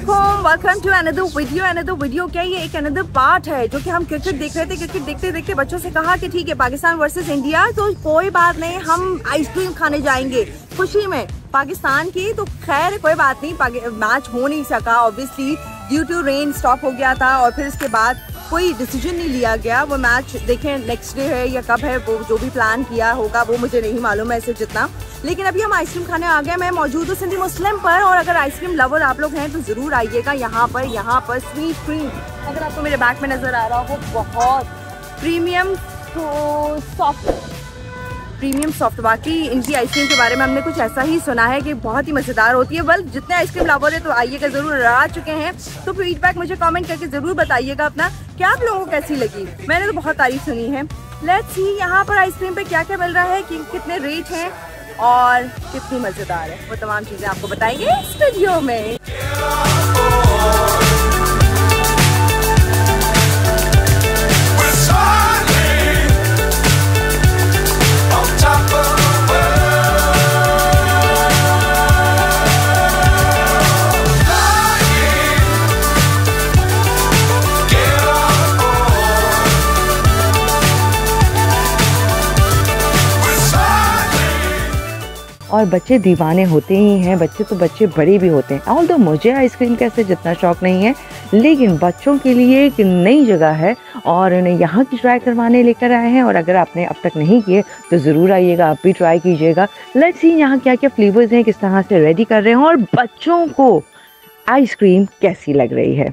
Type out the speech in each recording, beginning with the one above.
वालेकुम welcome to another video another video क्या ये एक अनदर पार्ट है जो कि हम क्रिकेट देख रहे थे क्रिकेट देखते देखते बच्चों से कहा कि ठीक है पाकिस्तान वर्सेस इंडिया तो कोई बात नहीं, हम आइसक्रीम खाने जाएँगे खुशी में पाकिस्तान की। तो खैर, कोई बात नहीं मैच हो नहीं सका obviously due to rain stop हो गया था और फिर इसके बाद कोई डिसीज़न नहीं लिया गया। वो मैच देखें नेक्स्ट डे है या कब है, वो जो भी प्लान किया होगा, वो मुझे नहीं मालूम है ऐसे जितना लेकिन अभी हम आइसक्रीम खाने आ गए मैं मौजूद हूँ सिंधी मुस्लिम पर और अगर आइसक्रीम लवर आप लोग हैं तो ज़रूर आइएगा यहाँ पर यहाँ पर स्वीट क्रीम अगर आपको मेरे बैग में नज़र आ रहा हो, बहुत प्रीमियम सॉफ्ट प्रीमियम सॉफ्ट बाकी इनकी आइसक्रीम के बारे में हमने कुछ ऐसा ही सुना है कि बहुत ही मज़ेदार होती है। बल जितने आइसक्रीम लवर है तो आइएगा ज़रूर आ चुके हैं। तो फीडबैक मुझे कमेंट करके ज़रूर बताइएगा अपना क्या आप लोगों को कैसी लगी? मैंने तो बहुत तारीफ़ सुनी है। लेट्स सी यहाँ पर आइसक्रीम पे क्या क्या मिल रहा है, कि कितने रेट हैं। और कितनी मज़ेदार है। वो तमाम चीज़ें आपको बताएँगे इस वीडियो में। और बच्चे दीवाने होते ही हैं, बच्चे तो बच्चे बड़े भी होते हैं। ऑल दो मुझे आइसक्रीम कैसे जितना शौक नहीं है, लेकिन बच्चों के लिए एक नई जगह है और उन्हें यहाँ की ट्राई करवाने लेकर आए हैं और अगर आपने अब तक नहीं किए तो ज़रूर आइएगा, आप भी ट्राई कीजिएगा। लेट्स सी यहाँ क्या क्या फ्लेवर्स हैं, किस तरह से रेडी कर रहे हैं और बच्चों को आइसक्रीम कैसी लग रही है।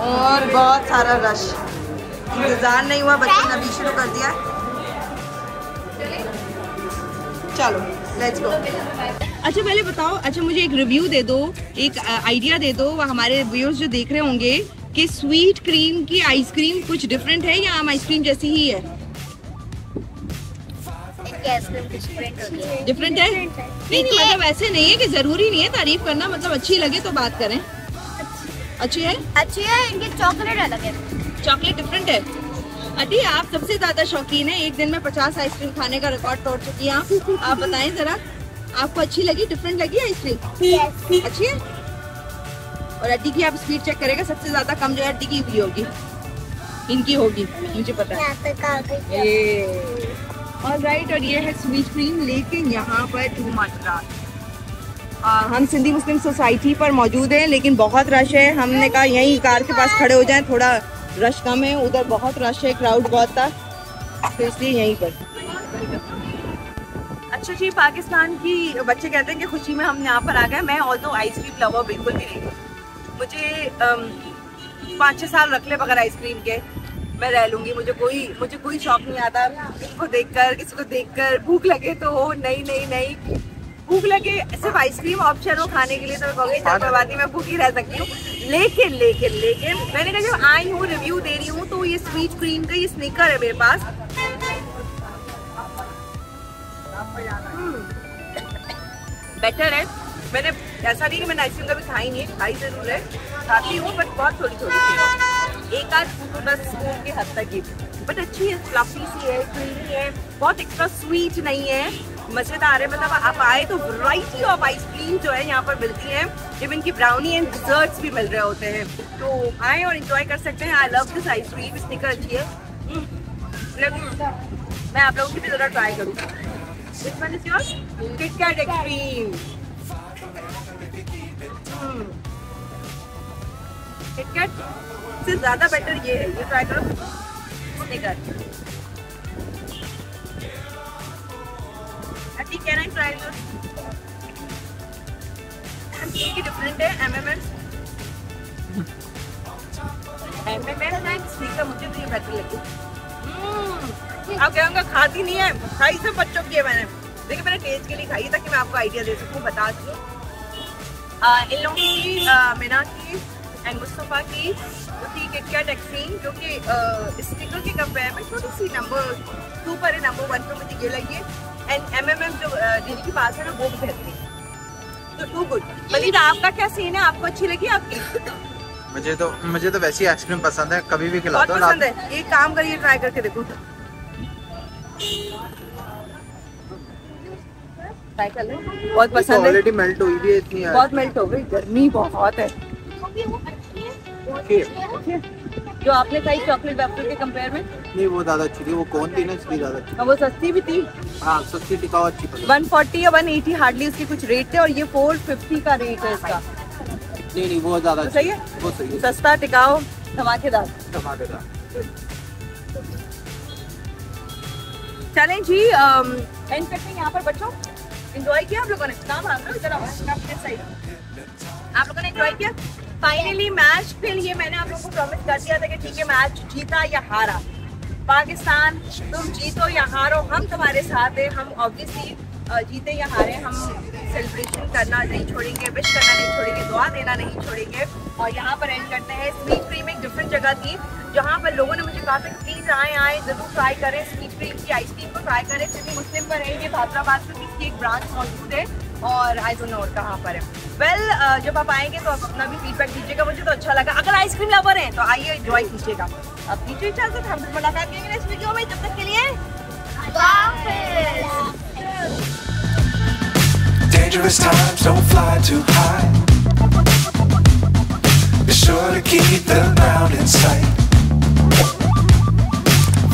और बहुत सारा रश इंतज़ार नहीं हुआ, बच्चे ने अभी शुरू कर दिया. चलो लेट्स गो अच्छा पहले बताओ अच्छा मुझे एक रिव्यू दे दो, एक आइडिया दे दो हमारे व्यूअर्स जो देख रहे होंगे कि स्वीट क्रीम की आइसक्रीम कुछ डिफरेंट है या आम आइसक्रीम जैसी ही है? डिफरेंट है नहीं नहीं मतलब ऐसे नहीं है कि ज़रूरी नहीं है तारीफ़ करना मतलब अच्छी लगे तो बात करें। अच्छी है? अच्छी है इनकी चॉकलेट अलग है। चॉकलेट डिफरेंट है? अटी आप सबसे ज़्यादा शौकीन है एक दिन में पचास आइसक्रीम खाने का रिकॉर्ड तोड़ चुकी हैं आप। आप बताएँ जरा आपको अच्छी लगी डिफरेंट लगी आइसक्रीम? अच्छी है? और अड्डी की आप स्पीड चेक करेगा सबसे ज़्यादा कम जो है अड्डी की हुई होगी। इनकी होगी मुझे पता है। और राइट और ये है स्वीट क्रीम लेकिन यहाँ पर टू मच हम सिंधी मुस्लिम सोसाइटी पर मौजूद हैं, लेकिन बहुत रश है. हमने कहा यहीं कार के पास खड़े हो जाएँ, थोड़ा रश कम है. उधर बहुत रश है क्राउड बहुत था तो इसलिए यहीं पर. अच्छा जी, पाकिस्तान की बच्चे कहते हैं कि खुशी में हम यहाँ पर आ गए. मैं और तो आइसक्रीम लवर बिल्कुल भी नहीं मुझे पाँच छः साल रख ले बगैर आइसक्रीम के. मैं रह लूँगी मुझे कोई मुझे कोई शौक नहीं आता। किसी को देख कर किसी को देख कर भूख लगे तो हो नहीं नहीं नहीं। भूख लगे सिर्फ़ आइसक्रीम ऑप्शन हो खाने के लिए तो मैं कहूँगी नहीं मैं भूखी रह सकती हूँ। लेकिन लेकिन लेकिन मैंने कहा जब आई हूँ रिव्यू दे रही हूँ तो ये स्वीट क्रीम का ये स्निकर है मेरे पास। बेटर है। मैंने ऐसा नहीं कि मैंने आइसक्रीम कभी खाई नहीं है खाई ज़रूर है। खाती हूँ बट बहुत थोड़ी थोड़ी एक आध स्पून बस स्पून के हद तक ही। बट अच्छी है फ्लफी सी है क्रीमी है बहुत एक्स्ट्रा स्वीट नहीं है। मज़ेदार है मतलब आप आए तो वैरायटी ऑफ़ आइसक्रीम जो है यहाँ पर मिलती है। इवन की ब्राउनी एंड डिजर्ट्स भी मिल रहे होते हैं। तो आए और इंजॉय कर सकते हैं। I love this ice cream snicker अच्छी है। हम्म, मैं आप लोगों की भी जरा ट्राई करूँगा Which one is से ज़्यादा बेटर ये है। ये ट्राई करो। आई ट्राई ये डिफरेंट है एंड स्निकर मुझे तो ये बेटर लगी। हम्म, आप कहोगे खाती नहीं है? खाई सब बच्चों की है मैंने। देखिए मैंने टेस्ट के लिए खाई ताकि मैं आपको आइडिया दे सकूँ बता दूँ इन लोगों की मीना की एंड मुस्तफ़ा की जो थी किट कैट जो कि स्टिकर के कंपेयर में छोटी सी नंबर टू पर है नंबर वन पर मुझे ये लगी है। एंड एम एम एम जो दीदी के पास है ना वो भी बेहतरीन है तो टू गुड मलिक आपका क्या सीन है? आपको अच्छी लगी आपकी? मुझे तो मुझे तो वैसी आइसक्रीम पसंद है कभी भी खिला बहुत पसंद है। एक काम करिए ट्राई करके देखो। ट्राई कर ले। बहुत पसंद है। ऑलरेडी मेल्ट हुई भी इतनी बहुत मेल्ट हो गई। गर्मी बहुत है। जो आपने खाई चॉकलेट वेफर के कंपेयर में? नहीं वो ज़्यादा अच्छी थी। वो कौन थी ना इसलिए ज़्यादा अच्छी वो सस्ती भी थी। हाँ सस्ती टिकाऊ अच्छी पसंद 140 या 180 हार्डली उसके कुछ रेट थे और ये 450 का रेट है इसका। नहीं नहीं वो ज़्यादा तो सही है? वो सही है। सस्ता टिकाऊ धमाकेदार। टमाटर चलें जी एंड करते हैं यहाँ पर बच्चों एंजॉय किया आप लोगों ने? काम आप लोगों ने एंजॉय किया? फाइनली मैच के लिए मैंने आप लोगों को प्रॉमिस कर दिया था कि ठीक है मैच जीता या हारा। पाकिस्तान तुम जीतो या हारो, हम तुम्हारे साथ हैं। हम ऑब्वियसली जीते या हारे, हम सेलिब्रेशन करना नहीं छोड़ेंगे विश करना नहीं छोड़ेंगे, दुआ देना नहीं छोड़ेंगे। और यहाँ पर एंड करते हैं। स्वीट क्रीम एक डिफरेंट जगह थी। जहाँ पर लोगों ने मुझे कहा था कि प्लीज़ आए आए ज़रूर ट्राई करें स्वीट क्रीम की आइसक्रीम को ट्राई करें। सिटी मुस्लिम पर है ये हैदराबाद में इसकी एक ब्रांच मौजूद है और आई डोंट नो और कहाँ पर है। वेल well, जब आप आएँगे तो आप अपना भी फीडबैक दीजिएगा मुझे तो अच्छा लगा। अगर आइसक्रीम लवर हैं तो आइए एंजॉय कीजिएगा। अब दीजिए इजाज़त हम फिर मुलाकात करेंगे नेक्स्ट वीडियो में। जब तक के लिए Dangerous times, don't fly too high. Be sure to keep the ground in sight.